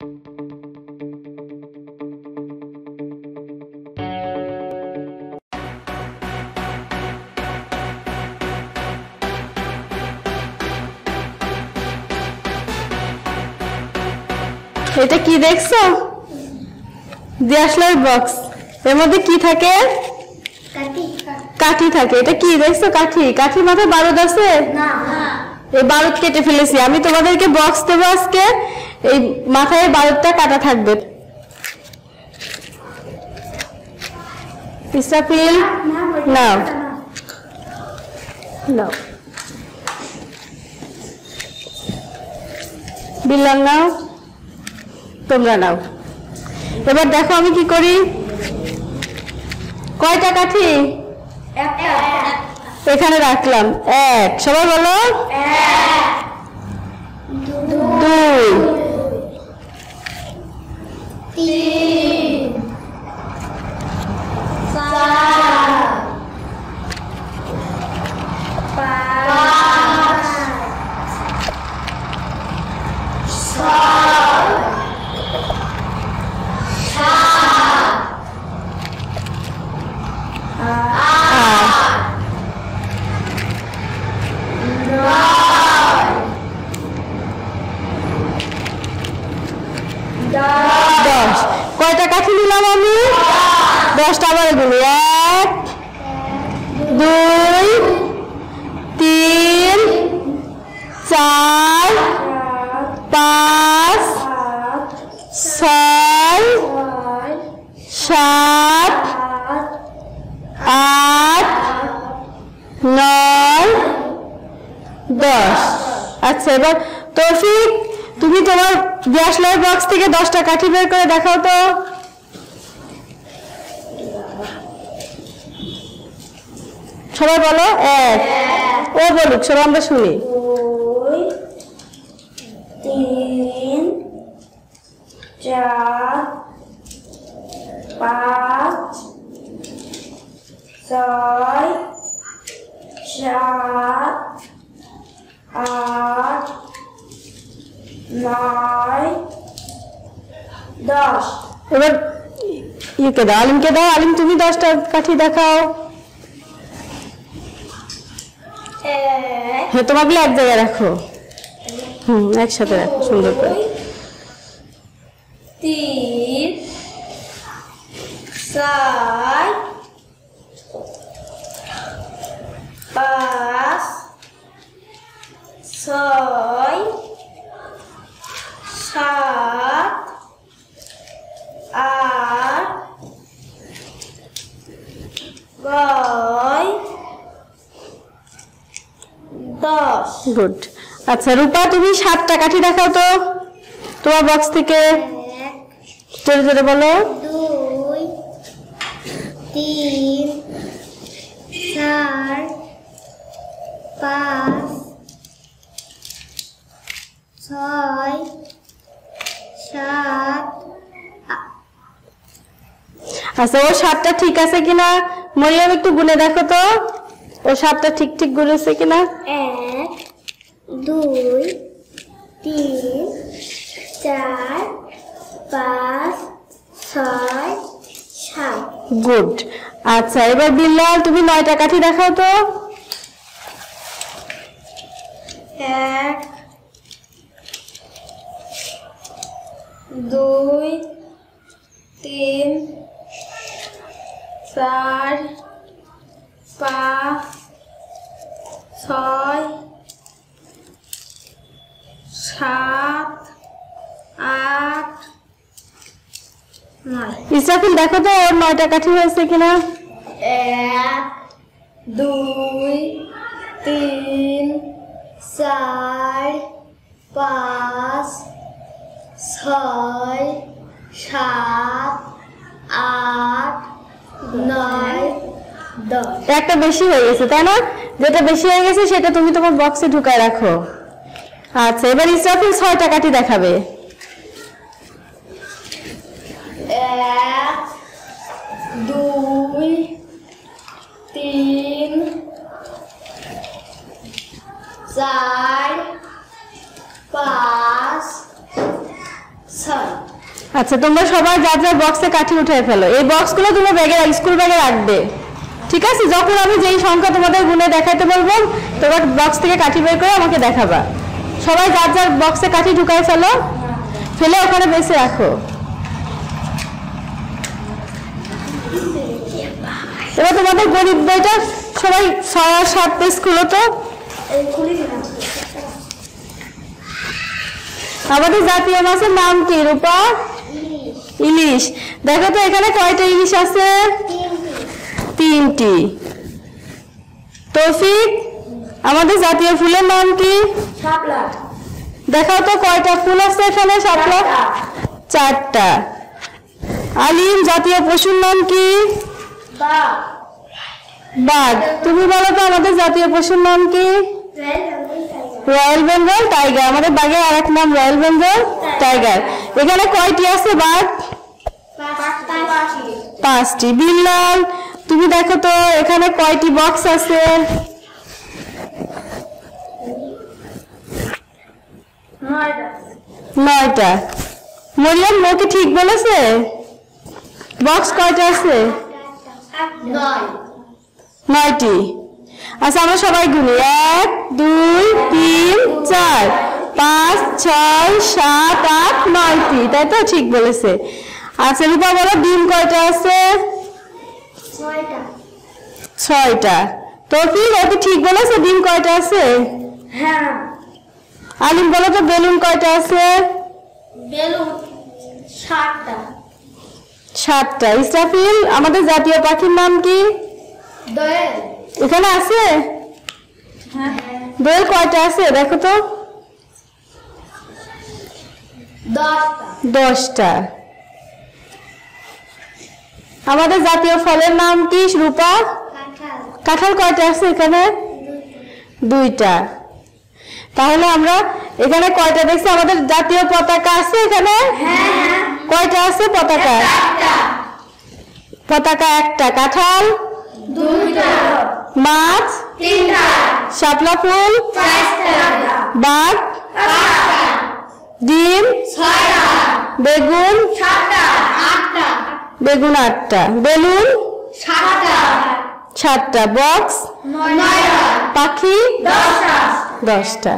এটা কি দেখছ? দিয়াশলার বক্স এর মধ্যে কি থাকে? কাঠি। থাকে। এটা কি দেখছ? কাঠি। কাঠির মাথায় বারুদ আছে? না। এই বারুদ কেটে ফেলেছি। আমি তোমাদেরকে বক্স দেবো আজকে। এই মাথায় বারুদটা কাটা থাকবে। ইসরাফিল নাও। নাও। বিল্লাল নাও। তোমরা নাও। এবার দেখো আমি কি করি। কয়টা কাঠি? এখানে রাখলাম। এক। সবাই বলো। দুই দশ। কয়টা কাঠি নিলাম আমি? দশটা আবারগুলো এক দুই তিন চার পাঁচ, ছয়, সাত, আট, নয়, দশ। আচ্ছা এবার তৌফিক, তুমি তোমার গ্যাস লাইট বক্স থেকে দশটা কাঠি বের করে দেখাও তো। সবাই বলো? এক। ও বলুক, সবাই আমরা শুনি দুই তিন চার পাঁচ ছয় সাত আট নয় দশ। এবার ইয়েকে দাও আলিমকে দাও। আলিম তুমি দশটা কাঠি দেখাও। হ্যাঁ তোমাগুলো এক জায়গায় রাখো। হুম একসাথে রাখো সুন্দর করে দুই, তিন চার পাঁচ ছয় সাত আট নয় দশ। গুড। আচ্ছা রূপা তুমি সাতটা কাঠি দেখাও তো। তোমার বক্স থেকে। এক জোরে জোরে বলো। দুই তিন চার পাঁচ ছয় সাত আচ্ছা ও সাতটা ঠিক আছে কিনা? মরিয়াম একটু গুনে দেখো তো। ও সাতটা ঠিক ঠিক গুনেছে কিনা? এক দুই তিন চার পাঁচ ছয় সাত। গুড। আচ্ছা এবার বিল্লাল তুমি নয়টা কাঠি দেখাও তো। এক দুই তিন চার পাঁচ ছয় সাত আট নয়। ইসরাফিল দেখো তো ওর নয়টা কাঠি হয়েছে কিনা? এক দুই তিন চার পাঁচ ছয় সাত আট নয় একটা বেশি হয়ে গেছে তাই না? যেটা বেশি হয়ে গেছে সেটা তুমি তোমার বক্সে ঢুকায় রাখো। আচ্ছা এবার ইসরাফিল ছয়টা কাঠি দেখাবে। এক দুই তিন চার পাঁচ ছয় আচ্ছা তোমরা সবাই যার যার বক্সে কাঠি উঠে ফেলো। এই বক্সগুলো তোমরা ব্যাগে স্কুল ব্যাগে রাখবে। ঠিক আছে? যখন আমি যেই সংখ্যা তোমাদের গুনে দেখাইতে বলব, তোমরা বক্স থেকে কাঠি বের করে আমাকে দেখাবা। সবাই যার যার বক্সে কাঠি ঢুকাই ফেলো। ফেলে ওখানে বেঁচে রাখো। এবার তোমাদের গরিব বইটা সবাই ছয়, সাত পেজ খুলো তো? আমাদের জাতীয় মাছের নাম কি, রূপা? ইলিশ। দেখো তো এখানে কয়টা ইলিশ আছে? তিনটি। তৌফিক আমাদের জাতীয় ফুলের নাম কি? দেখাও তো কয়টা ফুল আছে এখানে সাপলা চারটা। আলিম জাতীয় পশুর নাম কি? বাঘ। তুমি বলো তো আমাদের জাতীয় পশুর নাম কি? Royal Bengal tiger. আমাদের বাঘের আর এক নাম রয়্যাল বেঙ্গল টাইগার। এখানে কয়টি আছে বাঘ? পাঁচটি। বিল্লাল তুমি দেখো তো এখানে কয়টি বক্স আছে? নয়টা। মরিয়াম মোকে ঠিক বলেছে? বক্স কয়টা আছে? নয়টি। আচ্ছা আমরা সবাই গুনি। এক দুই তিন চার পাঁচ ছয় সাত আট নয়টি। তাই তো? ঠিক বলেছে। আচ্ছা রূপা বলো ডিম কয়টা আছে? ছয়টা। ছয়টা। তৌফিক ও কি ঠিক বলেছে ডিম কয়টা আছে? হ্যাঁ। আলিম বলো তো বেলুন কয়টা আছে? বেলুন সাতটা। সাতটা। ইসরাফিল আমাদের জাতীয় পাখির নাম কি? দোয়েল। এখানে আছে? হ্যাঁ। দোয়েল কয়টা আছে দেখো তো। দশটা। দশটা। আমাদের জাতীয় ফলের নাম কি? রূপা? কাঁঠাল কয়টা আছে এখানে? দুইটা। তাহলে আমরা এখানে কয়টা দেখছি? আমাদের জাতীয় পতাকা আছে এখানে? কয়টা আছে পতাকা? পতাকা একটা। কাঁঠাল? মাছ? শাপলা ফুল? বাঘ? ডিম? বেগুন? আটটা বেগুন আটটা। বেলুন? সাতটা। বক্স? পাখি? দশটা। দশটা।